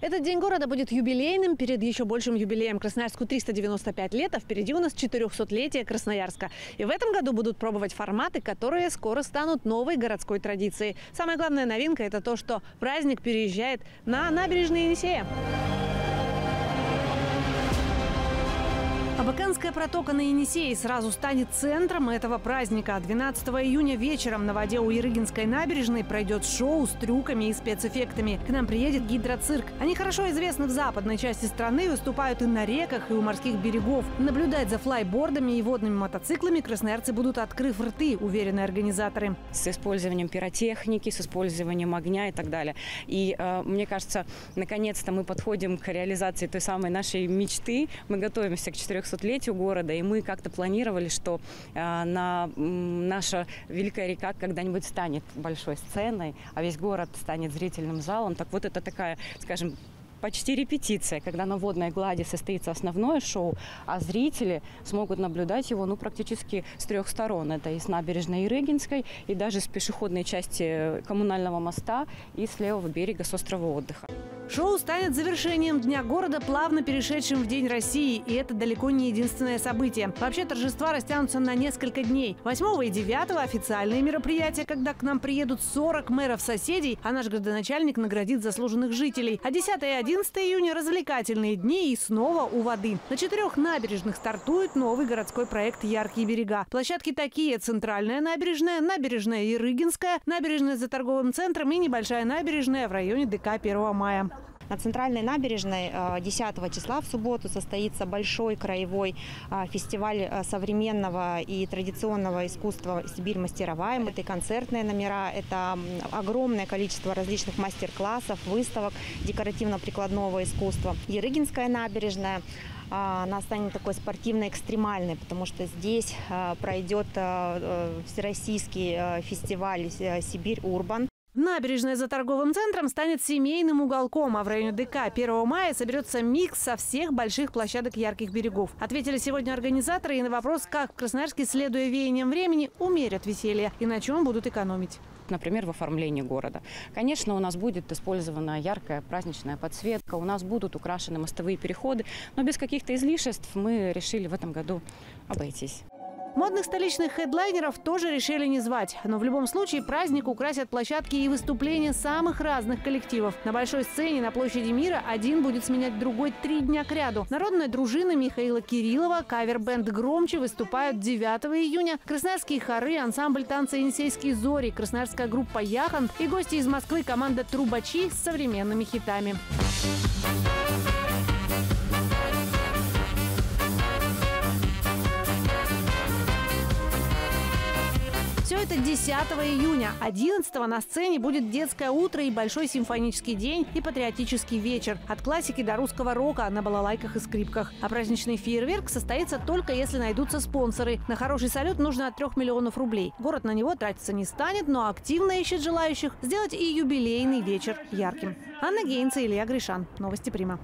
Этот день города будет юбилейным перед еще большим юбилеем Красноярску 395 лет, а впереди у нас 400-летие Красноярска. И в этом году будут пробовать форматы, которые скоро станут новой городской традицией. Самая главная новинка – это то, что праздник переезжает на набережные Енисея. Абаканская протока на Енисее сразу станет центром этого праздника. 12 июня вечером на воде у Ерыгинской набережной пройдет шоу с трюками и спецэффектами. К нам приедет гидроцирк. Они хорошо известны в западной части страны, выступают и на реках, и у морских берегов. Наблюдать за флайбордами и водными мотоциклами красноярцы будут открыв рты, уверены организаторы. С использованием пиротехники, с использованием огня и так далее. И э, мне кажется, наконец-то мы подходим к реализации той самой нашей мечты. Мы готовимся к 400 200-летию города, и мы как-то планировали, что э, на, наша Великая река когда-нибудь станет большой сценой, а весь город станет зрительным залом. Так вот это такая, скажем, почти репетиция, когда на водной глади состоится основное шоу, а зрители смогут наблюдать его ну, практически с трех сторон. Это и с набережной Ирыгинской, и даже с пешеходной части коммунального моста, и с левого берега с острова отдыха. Шоу станет завершением Дня города, плавно перешедшим в День России. И это далеко не единственное событие. Вообще торжества растянутся на несколько дней. 8 и 9 официальные мероприятия, когда к нам приедут 40 мэров соседей, а наш градоначальник наградит заслуженных жителей. А 10 и 11 июня развлекательные дни и снова у воды. На четырех набережных стартует новый городской проект «Яркие берега». Площадки такие – Центральная набережная, набережная Ирыгинская, набережная за торговым центром и небольшая набережная в районе ДК 1 мая. На центральной набережной 10 э, числа в субботу состоится большой краевой э, фестиваль э, современного и традиционного искусства «Сибирь мастеровая». Это концертные номера, это огромное количество различных мастер-классов, выставок декоративно-прикладного искусства. Ерыгинская набережная она станет такой спортивно-экстремальной, потому что здесь пройдет всероссийский фестиваль «Сибирь Урбан». Набережная за торговым центром станет семейным уголком, а в районе ДК 1 мая соберется микс со всех больших площадок ярких берегов. Ответили сегодня организаторы и на вопрос, как в Красноярске, следуя веяниям времени, умерят веселье и на чем будут экономить например, в оформлении города. Конечно, у нас будет использована яркая праздничная подсветка, у нас будут украшены мостовые переходы, но без каких-то излишеств мы решили в этом году обойтись. Модных столичных хедлайнеров тоже решили не звать. Но в любом случае праздник украсят площадки и выступления самых разных коллективов. На большой сцене на площади мира один будет сменять другой три дня к ряду. Народная дружина Михаила Кириллова, кавер-бенд «Громче» выступают 9 июня. Красноярские хоры, ансамбль танца «Енисейские зори», красноярская группа «Яхан» и гости из Москвы команда «Трубачи» с современными хитами. Это 10 июня. 11 на сцене будет детское утро и большой симфонический день и патриотический вечер. От классики до русского рока на балалайках и скрипках. А праздничный фейерверк состоится только если найдутся спонсоры. На хороший салют нужно от 3 миллионов рублей. Город на него тратиться не станет, но активно ищет желающих сделать и юбилейный вечер ярким. Анна Гейнца, Илья Гришан. Новости Прима.